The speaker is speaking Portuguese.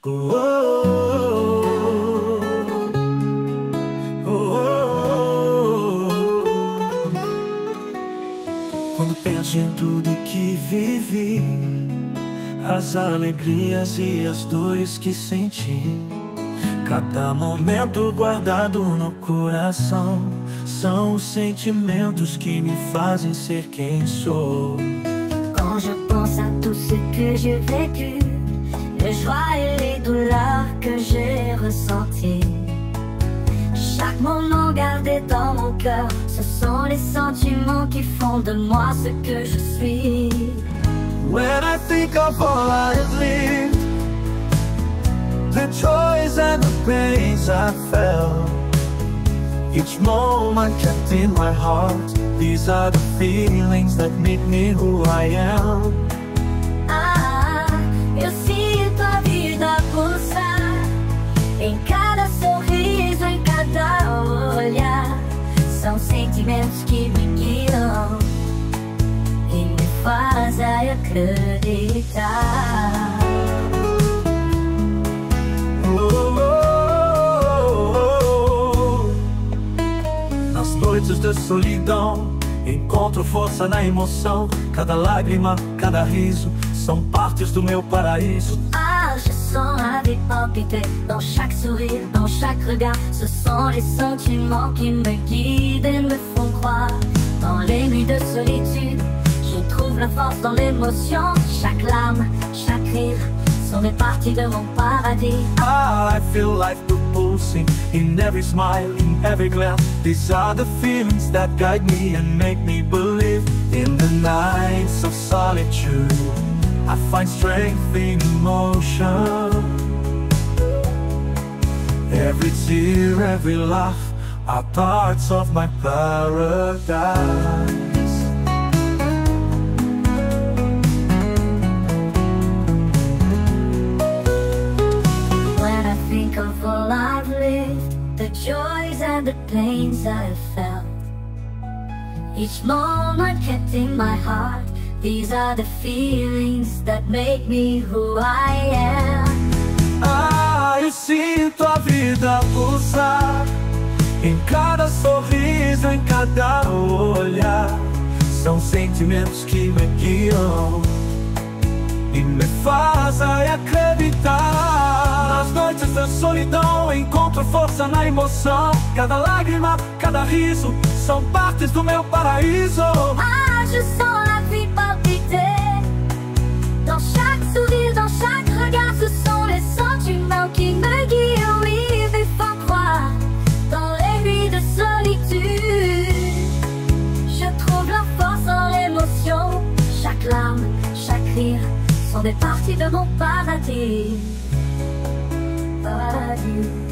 Quando penso em tudo que vivi, as alegrias e as dores que senti, cada momento guardado no coração, são os sentimentos que me fazem ser quem sou. Quand je pense à tout que les et les douleurs que j'ai ressenties. Chaque moment gardé dans mon cœur, ce sont les sentiments qui font de moi ce que je suis. When I think of all I have lived, the joys and the pains I felt, each moment kept in my heart. These are the feelings that make me who I am. Acreditar. Nas noites de solidão, encontro força na emoção. Cada lágrima, cada riso são partes do meu paraíso. Ah, je sens la vie palpiter dans chaque sourire, dans chaque regard. Ce sont les sentiments qui me force dans l'émotion. Chaque chaque rire sont des parties de mon paradis. Ah, I feel life pulsing in every smile, in every glance. These are the feelings that guide me and make me believe in the nights of solitude. I find strength in emotion. Every tear, every laugh are parts of my paradise. Joys and the pains I've felt. Each moment kept in my heart. These are the feelings that make me who I am. Ah, eu sinto a vida pulsar Em cada sorriso, em cada olhar São sentimentos que me guiam E me fazem acreditar solidão encontro força na emoção Cada lágrima, cada riso São partes do meu paraíso Ah, je sens la vie palpiter. Dans chaque sourire, dans chaque regard, ce sont les sentiments qui me guident, oui, me font croire. Dans les nuits de solitude, je trouve la force en l'émotion. Chaque larme, chaque rire sont des parties de mon paradis. about you.